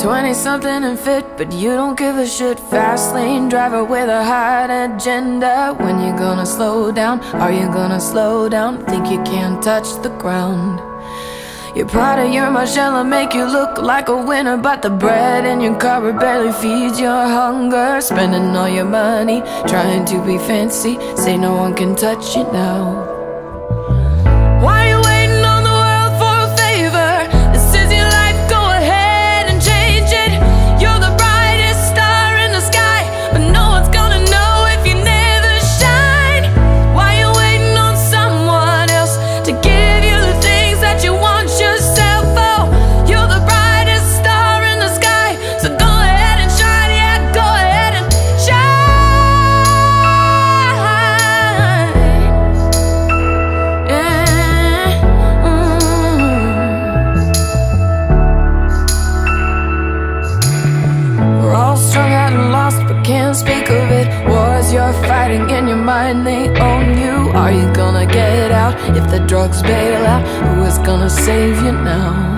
20 something and fit, but you don't give a shit. Fast lane driver with a hard agenda. When you gonna slow down? Are you gonna slow down? Think you can't touch the ground? You're proud of your Margiela, make you look like a winner But the bread in your cupboard barely feeds your hunger Spending all your money, trying to be fancy Say no one can touch you now they own you Are you gonna get out if the drugs bail out? Who is gonna save you now?